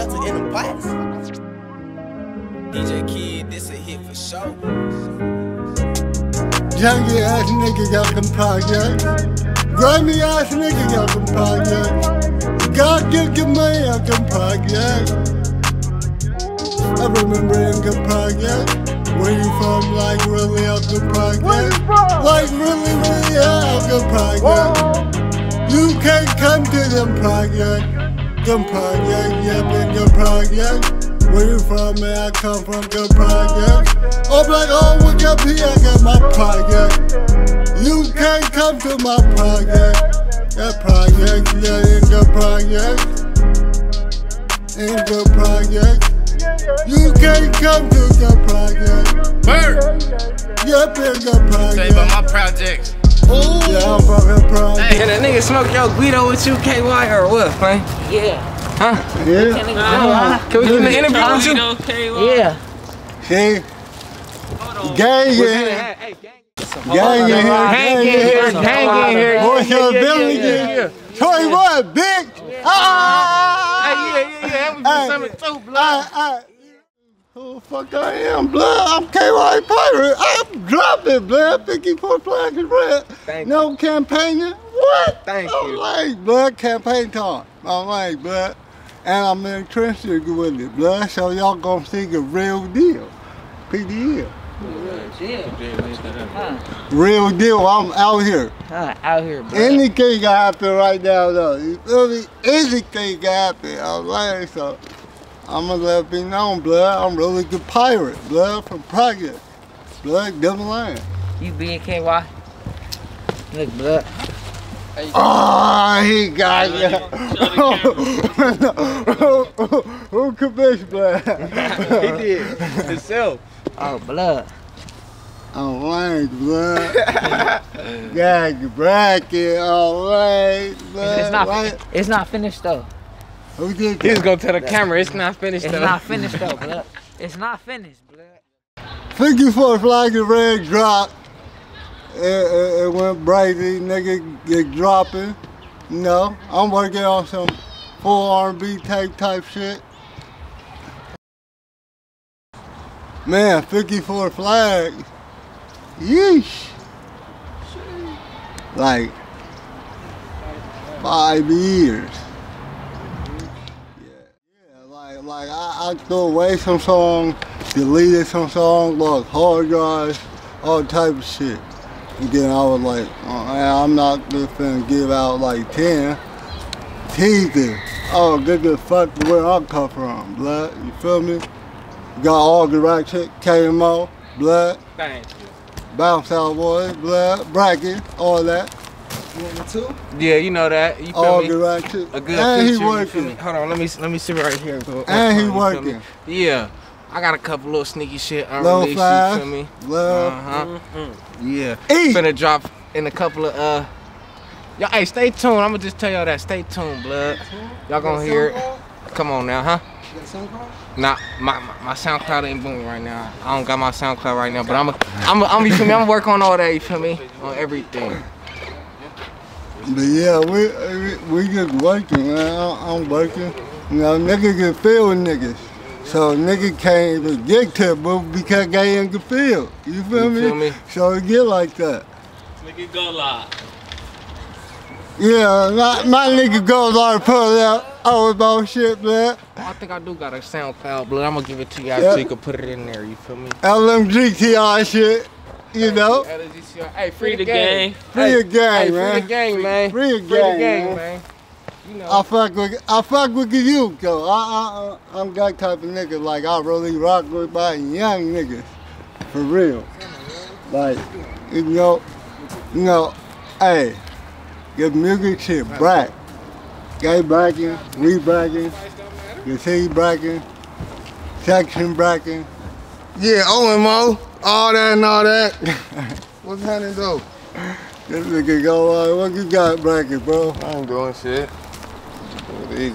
Delta in the pots. DJ Kid, this a hit for sure. Junkie ass nigga got them projects. Grimy ass nigga got them projects. God get your money out them projects. I remember in the project. Where you from? Like really out the project? Like really, really out the project. You can't come to them project. Them project, yeah, in the project. Where you from? Man, I come from the project. I'm like, oh, what up here? I got my project. You can't come to my project. That project, yeah, in the project. In the project. You can't come to the project. Bird. Yep, in the Tell you about project. my projects. Yeah, I'm fucking project. Can a nigga smoke your Guido with you, KY, or what, man? Yeah. Huh? Yeah. Can we get an interview with you? Yeah. See? Gang in here. Hey, gang. Gang in here. Gang in here. Gang in here. What's your ability? yeah. Troy what, bitch? Ah! Hey, yeah, yeah, yeah. And we Hey. put something too, blood. I, I, who the fuck I am, blood? I'm KY Pirate. I'm dropping, blood. 54 flags is red. Thank no campaigning? What? Thank I'm you. like, blood, campaign time. I'm like, blood. And I'm interested with it, blood. So y'all gonna see the real deal. PDL. Real deal. I'm out here. Huh, out here, bro. Anything can happen right now, though. You feel me? Anything can happen. I'm like, so I'm gonna let it be known, blood. I'm really good pirate, blood from Project. Blood, double line. You being KY? Look, blood. Oh, he got you. Who convinced, blood? He did. Himself. Oh, blood. I'm lying, blood. Gag bracket, all right, blood. It's not. Right. It's not finished though. Who did He's that? gonna tell the camera it's not finished It's though. not finished though, blood. It's not finished, blood. 54 flag of red drop. Eh, eh, eh, it, it, it went brazy, nigga get dropping. Know, I'm working on some full R&B tape type shit. Man, 54 flag. Yeesh. Like five years. Yeah, like like I, I threw away some songs, deleted some songs, lost hard drives, all type of shit. And then I was like, uh, oh, man, I'm not just gonna give out like 10. Teasing. Oh, good to fuck where I come from, blood. You feel me? Got all the right shit, KMO, blood, Thank you. Bounce Out Boys, blood, bracket, all that. You want me to? Yeah, you know that. You feel All me? the right shit. A good and picture. he you feel me? working. Hold on, let me let me sit right here. Go- And he you feel me? working. Yeah. I got a couple little sneaky shit Low unreleased, you five, feel me? love. Uh-huh. Yeah. Eat. Finna drop in a couple of uh Y'all hey stay tuned. I'ma just tell y'all that. Stay tuned, blood. Y'all gonna hear it. Come on now, huh? Nah, my, my my SoundCloud ain't booming right now. I don't got my SoundCloud right now, but I'm a, I'm a, I'm you feel me? I'm work on all that, you feel me? On everything. But yeah, we we, we just working, man. I'm working. You know, niggas can feel niggas. So nigga can't get to it, but because they in the field. You feel, You me? feel me? So it get like that. Nigga go live. Yeah, my, my nigga goes out oh, pull out all about shit, man. I think I do got a sound SoundCloud, blood. I'm gonna give it to y'all Yeah. so you can put it in there, you feel me? LMGTR shit, you know? Hey, Free the gang. Free the your gang, man. Free the gang, man. Free the gang, gang, man. Man. You know. I fuck with I fuck with the youth though. I, I, I'm that type of nigga. Like I really rock with my young niggas, for real. Like you know, you know, hey, your music shit black. Gay bracking, we bracking, the city bracking, section bracking. Yeah, OMO, all that and all that. What's happening though? This nigga go, uh, what you got bracking, bro? I ain't doing shit. Easy.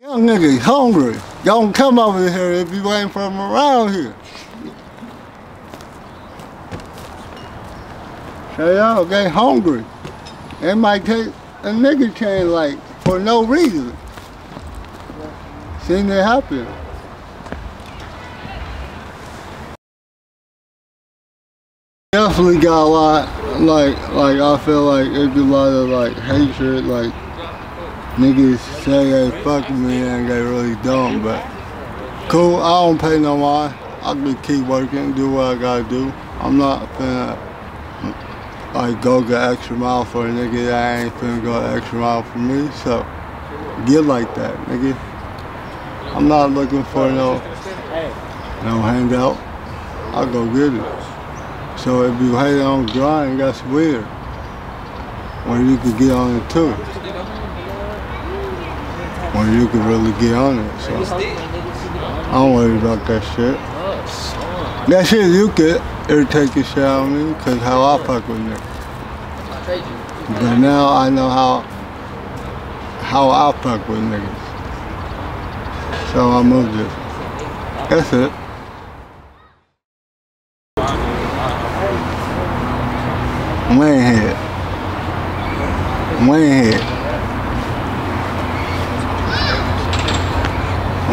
Young niggas hungry. Don't come over here if you ain't from around here. So y'all get hungry. It might take a nigga chain like for no reason. seen it happen. Definitely got a lot, like, like I feel like it's a lot of like hatred, like niggas say they fuck with me and they really don't, but cool, I don't pay no mind. I can keep working, do what I gotta do. I'm not finna like go the extra mile for a nigga that ain't finna go extra mile for me, so get like that, nigga. I'm not looking for no, no handout. I'll go get it. So if you hate on grind, that's weird. Or you could get on it too. When you could really get on it. So I don't worry about that shit. That shit you could irritate the shit out of me because how I fuck with it. But now I know how how I fuck with niggas. So I moved it. That's it. Waynehead. Wayne head.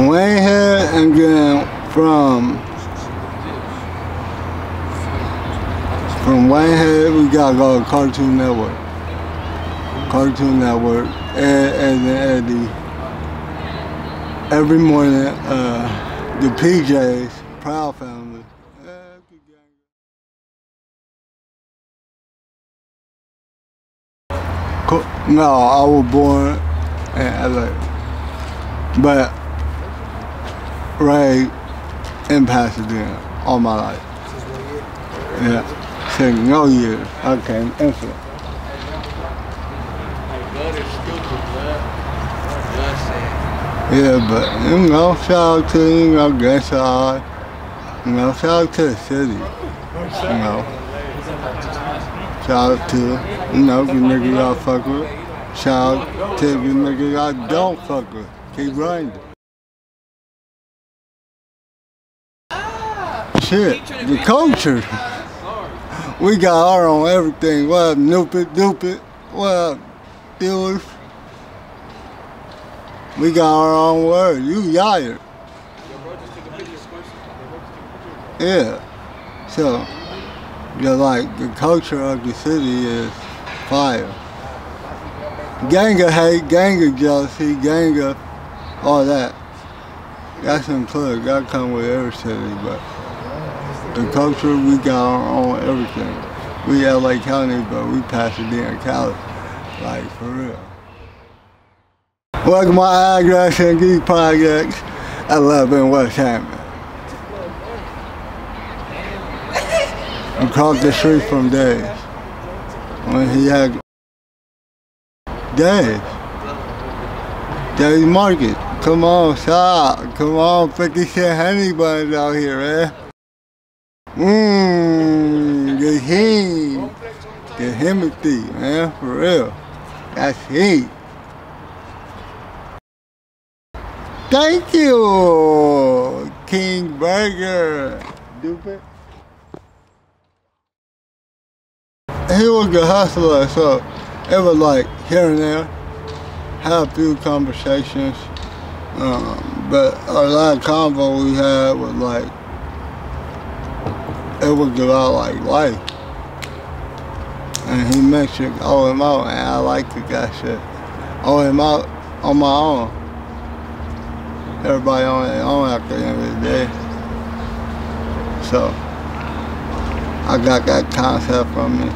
Waynehead and then from from Waynehead we gotta go to Cartoon Network. Cartoon Network and, and then Eddie. Every morning, uh, the PJs, Proud Family. No, I was born in LA. But raised in Pasadena all my life. Yeah. Since no years, I came infant. Yeah, but you know, shout out to you know, Gainesville. You know, shout out to the city. You know. Shout out to, you know, the niggas I fuck with. Shout out to the niggas I don't fuck with. Keep grinding. Shit, the culture. We got our own everything. What up, Nupit, Dupit? What up, Steelers? We got our own word. You Yair. Yeah. So, the like the culture of the city is fire. Gang of hate, gang of jealousy, gang of all that. That's included. That come with every city, but the culture we got our own everything. We LA County, but we Pasadena, Cali. Like for real. Welcome to address and Geek Projects, 11 West Hammond. Across the street from Dave's. When he had Dave. Dave's Market. Come on, stop. Come on, 50 cent honey buns out here, man. Mmm, the heat. The hemothy, man, for real. That's heat. Thank you, King Burger. Stupid. He was a hustler, so it was like here and there, had a few conversations, um, but a lot of convo we had was like, it was about like life. And he mentioned oh him out, and I like the guy shit. Oh him out on my own everybody on their own at the end of the day. So I got that concept from me.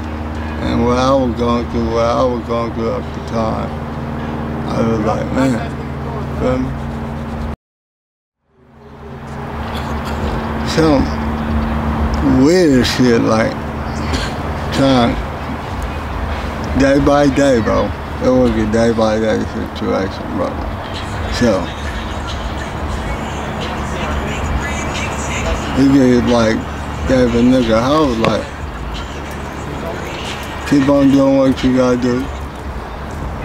And what I was going through, what I was going through at the time, I was like, man, feel me? Some weird shit like trying day by day, bro. It was a day by day situation, bro. So he gave like gave a nigga a house like keep on doing what you gotta do.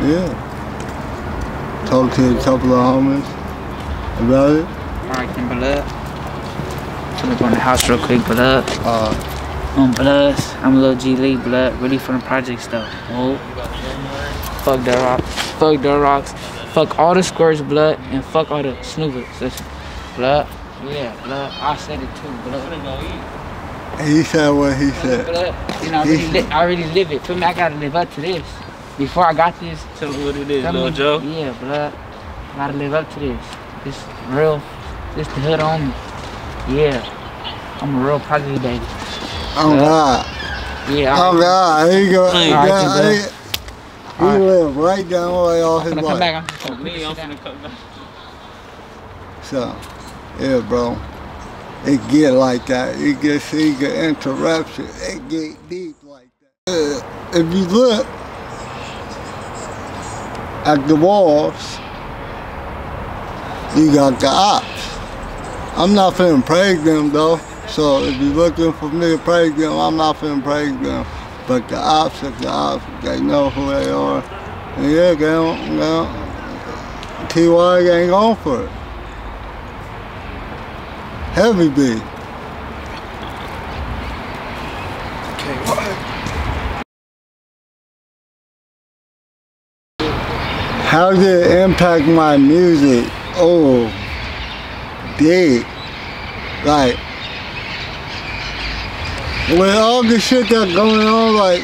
Yeah. Talk to a couple of homies about it. Alright, then, blood. Pull up on the house real quick, blood. Uh, On bloods. I'm a little G Lee, blood. Really from the project stuff. Oh. Fuck the rock. Fuck the rocks. Fuck all the squirts, blood, and fuck all the snoopers. Listen, blood. Yeah, blood. I said it too, blood. He said what he said. Blood. You know, I really, li- I really live it. Feel me? I gotta live up to this. Before I got this, Tell me what it is, Tell Lil Joe. Yeah, blood. Gotta live up to this. This real. This the hood on me. Yeah. I'm a real positive baby. Oh God. Yeah. I- Oh God. He go. Hey. Yeah, Alright, he, he live right down the way all his I'm come back. I'm gonna me, I'm sit down. come back. So, yeah, bro. It get like that. It gets it get interruption. It get deep like that. Uh, if you look at the walls, you got the ops. I'm not finna praise them though. So if you're looking for me to praise them, I'm not finna praise them. But the ops are the ops. They know who they are. And yeah, they don't, they don't, TY ain't going for it. Heavy B. How did it impact my music? Oh, big. Like, with all the shit that's going on, like,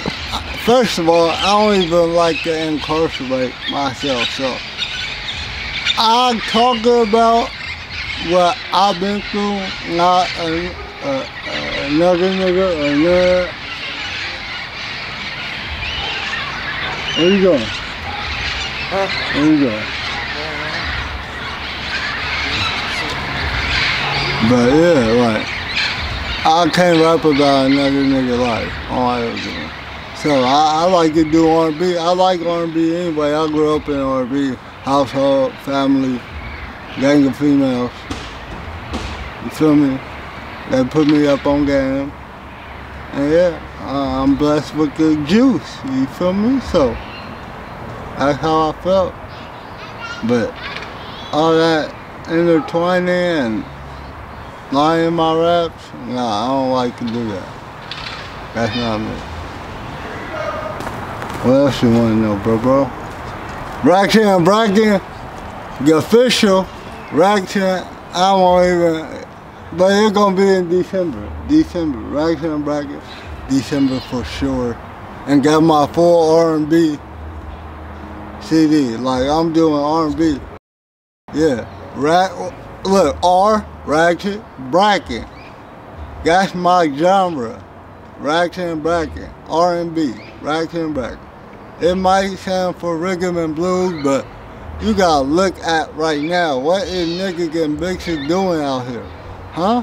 first of all, I don't even like to incarcerate myself, so I talk about what I've been through, not a, a, a, another nigga, or another. Where you going? Where you going? But yeah, like, I can't rap about another nigga life on everything. So I, I like to do R&B. I like R&B anyway. I grew up in R&B household, family, gang of females. You feel me? They put me up on game. And yeah, I'm blessed with the juice. You feel me? So that's how I felt. But all that intertwining and lying in my raps, nah, I don't like to do that. That's not me. What else you want to know, bro, bro? Braxton Bracken, the official Braxton, I won't even, but it's gonna be in December. December, Braxton Bracken, December for sure. And got my full R&B CD. Like I'm doing R&B. Yeah, Rack. Look, R, Ratchet, Bracken. That's my genre. Ratchet and Bracken. R&B, Ratchet and Bracken. It might sound for rhythm and blues, but you gotta look at right now. What is niggas and bitches doing out here? Huh?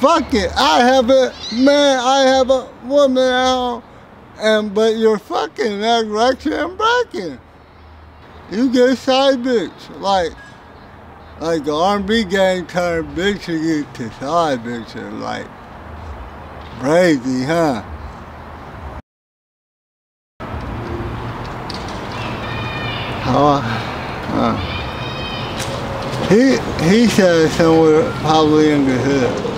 Fuck it. I have a man, I have a woman out and but you're fucking that Ratchet and Bracken. You get a side bitch. Like like the R&B gang turned get to side bitches. Like crazy, huh? How? Huh. He he said somewhere probably in the hood.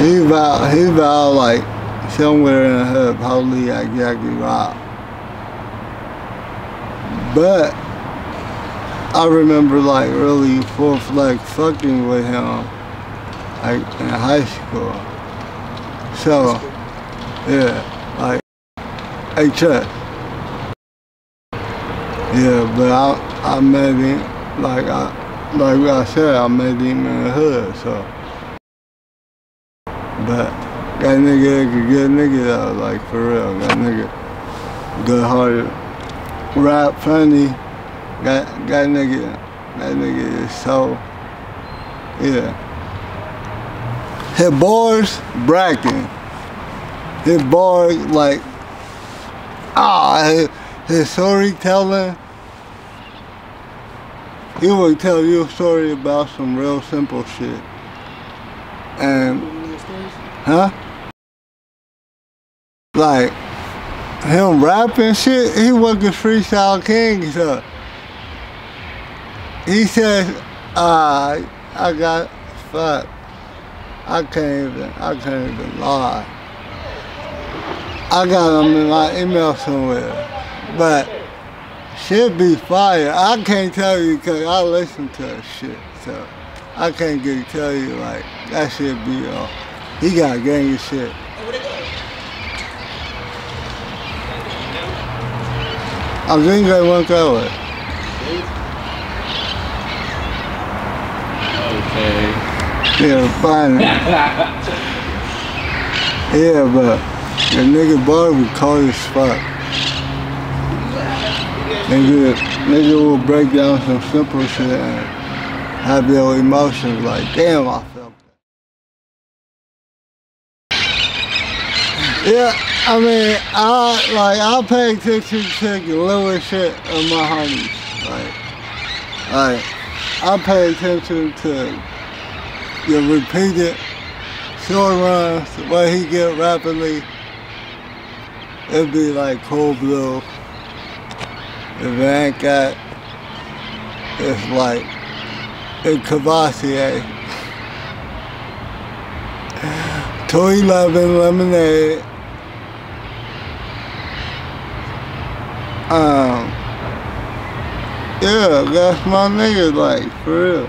He about he about like somewhere in the hood, probably at Jackie Rock. But I remember like really full fledged fucking with him like in high school. So yeah, like HS. Yeah, but I I met him like I like I said I met him in the hood, so but that nigga a good nigga though, like for real. That nigga good hearted, rap funny. That that nigga that nigga is so yeah. His bars bracken. His bars like ah his, his storytelling. He will tell you a story about some real simple shit. And Huh? Like him rapping shit, he was the freestyle king, so he says, uh, I got fuck. I can't even I can't even lie. I got him in my email somewhere. but shit be fire. I can't tell you because I listen to that shit, so I can't get tell you like that shit be he got gang of shit. I'm I went that way. Okay. Yeah, fine. yeah, but the nigga was cold as fuck. Nigga, nigga will break down some simple shit and have your emotions like, damn, I felt that. Yeah, I mean, I like I pay attention to the little shit of my homies. Like, like I pay attention to the repeated short runs, where he get rapidly. It'd be like cold blue. If it ain't got, it's like in Cavassier. 211 lemonade. Um, yeah, that's my nigga, like, for real.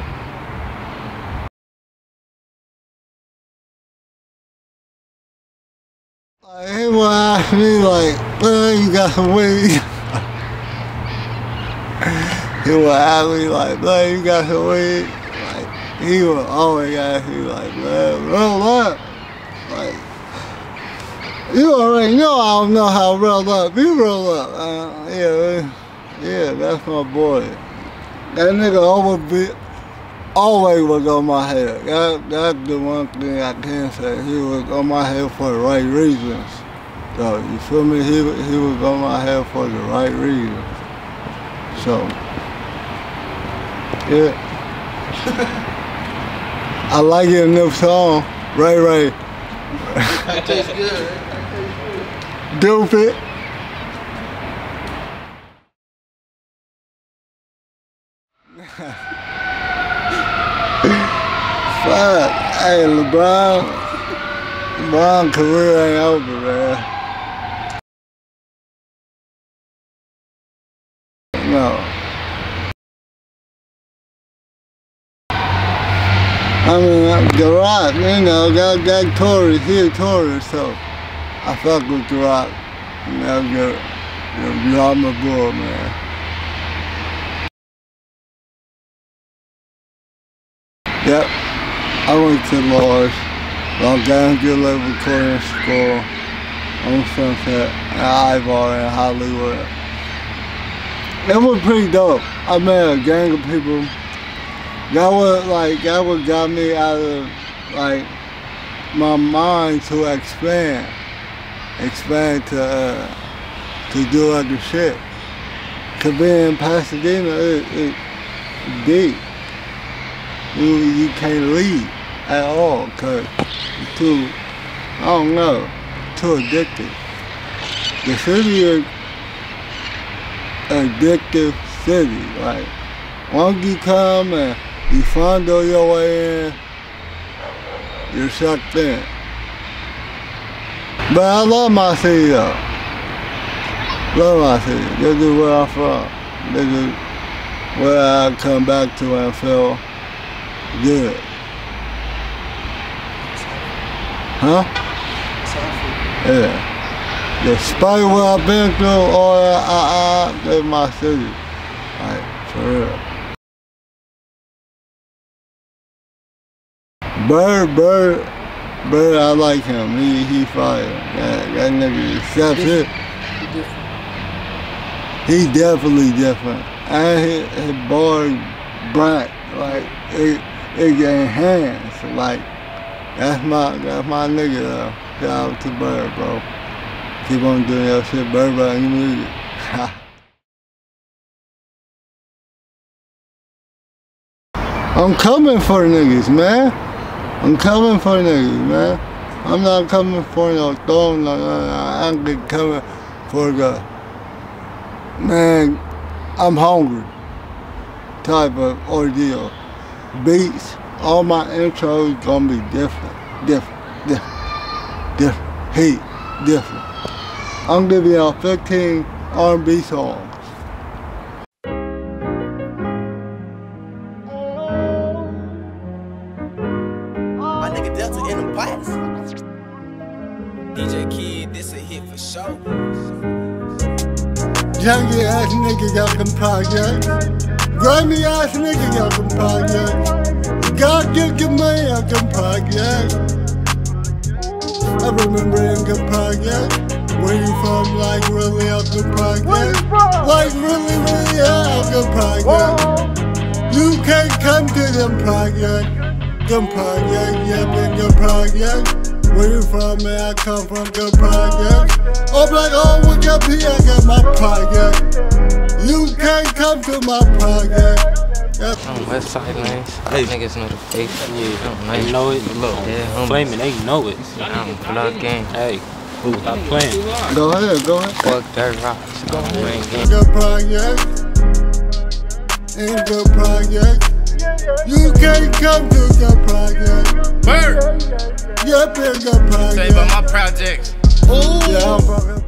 Like, he will ask me, like, man, you got some weed? he will ask me, like, man, you got some weed? Like, he will always ask me, like, man, roll up. Like, you already know I don't know how to roll up. You roll up. Uh, yeah, yeah, that's my boy. That nigga always be, always was on my head. That, that's the one thing I can say. He was on my head for the right reasons. So, you feel me? He, he was on my head for the right reasons. So, yeah. I like your new song, Ray Ray. That tastes good. Dope it. Fuck. Hey, LeBron. LeBron career ain't over, man. No. I mean, uh, The Rock, you know, got, got Tory, a Tory, so I fuck with The Rock. You know, the, the drama bull, man. Yep. I went to Lars, Long Island Good Level Recording School on Sunset at Ivar in Hollywood. It was pretty dope. I met a gang of people. That was like, that what got me out of like my mind to expand. Expand to, uh, to do other shit. Cause being in Pasadena, it, it deep you, you can't leave at all because too, I don't know, too addicted. The city is addictive city. Like, once you come and you fondle your way in, you're sucked in. But I love my city though. Love my city. This is where I'm from. This is where I come back to and feel good. Huh? Yeah. Despite what I've been through, all I, I, that's my city. Like, for real. Bird, Bird, Bird, I like him. He, he fire. That, that nigga, except it. He definitely different. And his, his boy, Brent, like, it, it get enhanced. Like, that's my, that's my nigga, though. Shout out to Bird, bro. Keep on doing your shit, Bird, bro, you music. I'm coming for niggas, man. I'm coming for you, man. I'm not coming for no throne. I'm coming for the man. I'm hungry type of ordeal. Beats, all my intros gonna be different, different, different, different. Heat, different. I'm giving y'all 15 R&B songs. Ass nigga got them projects. Grimy ass nigga got them projects. God get your money out them projects. I remember in the project. Where you from? Like really out the project. Like really, really out the project. You can't come to them project. Them project, yeah, been the project. Where you from? Man, I come from the project. I'm like, oh, what up here? I got my project. You can't come to my project. Yep. On West Side lanes. Hey. Niggas know the face. Yeah, I'm they know it. Look, Yeah, homie. flaming, they know it. I'm plug game. Hey, stop playing. Go ahead, go ahead. Fuck dirt rocks. I'm playing game. The project. In the project. You can't come to the project. Bird. Yep, in the Say about project. my projects. Yeah, I'm from